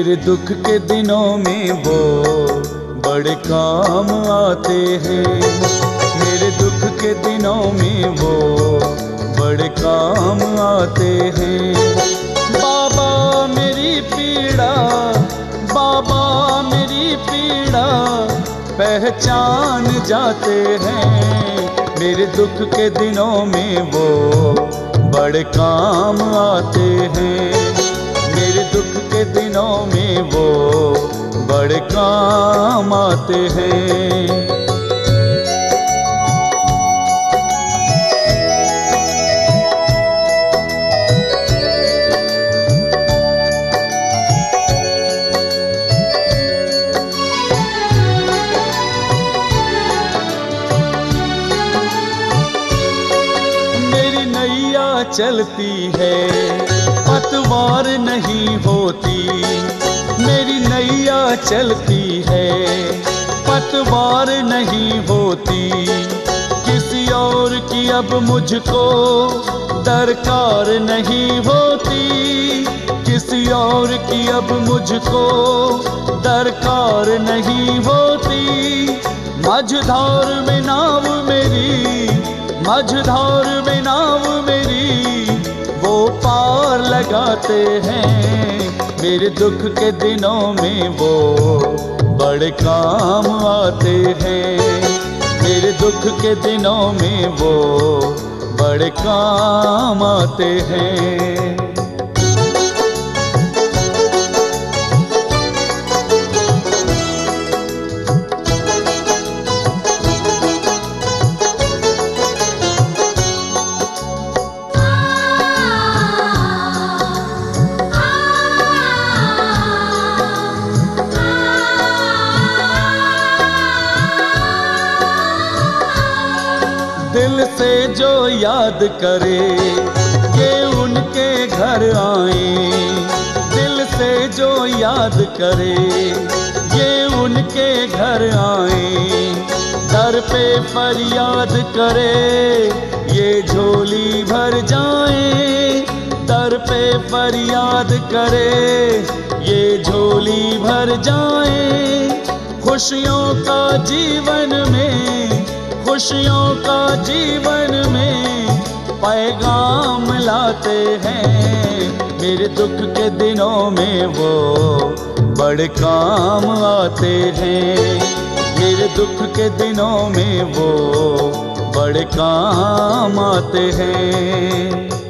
दुख के दिनों में वो बड़े काम आते हैं। मेरे दुख के दिनों में वो बड़े काम आते हैं। बाबा मेरी पीड़ा, बाबा मेरी पीड़ा, पहचान जाते हैं। मेरे दुख के दिनों में वो बड़े काम आते हैं। मेरे दुख के दिनों में वो बड़े काम आते हैं। चलती है। पतवार नहीं होती, मेरी नैया चलती है। पतवार नहीं होती, किसी और की अब मुझको दरकार नहीं होती। किसी और की अब मुझको दरकार नहीं होती। मझधार में नाव मेरी, मझधार में नाव मेरी। पार लगाते हैं। मेरे दुख के दिनों में वो बड़े काम आते हैं। मेरे दुख के दिनों में वो बड़े काम आते हैं। दिल से जो याद करे, ये उनके घर आए। दिल से जो याद करे, ये उनके घर आए। दर पे फरियाद करे, ये झोली भर जाए। दर पे फरियाद करे, ये झोली भर जाए। खुशियों का जीवन में खुशियों का जीवन में पैगाम लाते हैं। मेरे दुख के दिनों में वो बड़े काम आते हैं। मेरे दुख के दिनों में वो बड़े काम आते हैं।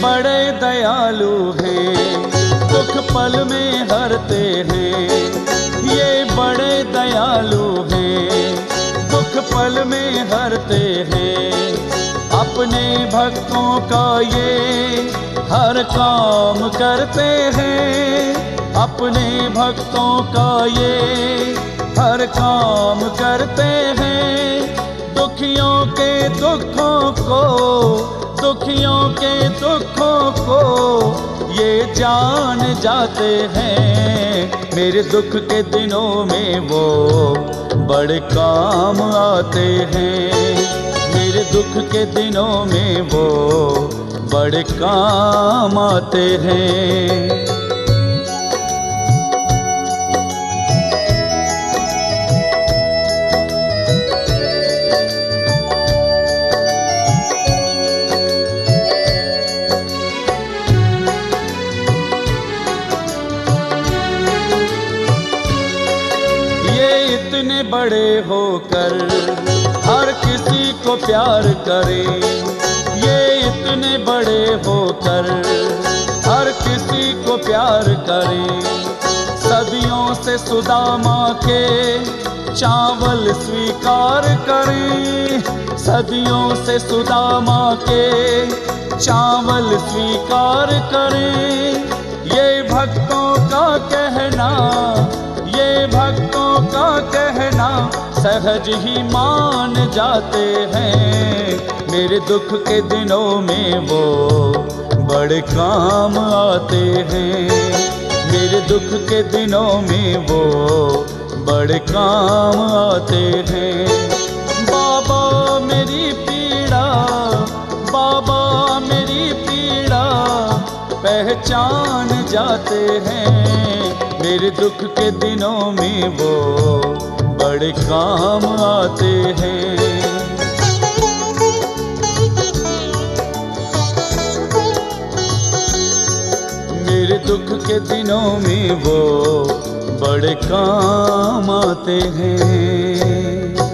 बड़े दयालु हैं, दुख पल में हरते हैं। ये बड़े दयालु हैं, दुख पल में हरते हैं। अपने भक्तों का ये हर काम करते हैं। अपने भक्तों का ये हर काम करते हैं। दुखियों के दुखों को दुखियों के दुखों को ये जान जाते हैं। मेरे दुख के दिनों में वो बड़े काम आते हैं। मेरे दुख के दिनों में वो बड़े काम आते हैं। ये इतने बड़े होकर हर किसी को प्यार करें। ये इतने बड़े होकर हर किसी को प्यार करें। सदियों से सुदामा के चावल स्वीकार करें। सदियों से सुदामा के चावल स्वीकार करें। ये भक्तों का कहना भक्तों का कहना, सहज ही मान जाते हैं। मेरे दुख के दिनों में वो बड़े काम आते हैं। मेरे दुख के दिनों में वो बड़े काम आते हैं। बाबा मेरी पीड़ा, बाबा मेरी पीड़ा, पहचान जाते हैं। मेरे दुख के दिनों में वो बड़े काम आते हैं। मेरे दुख के दिनों में वो बड़े काम आते हैं।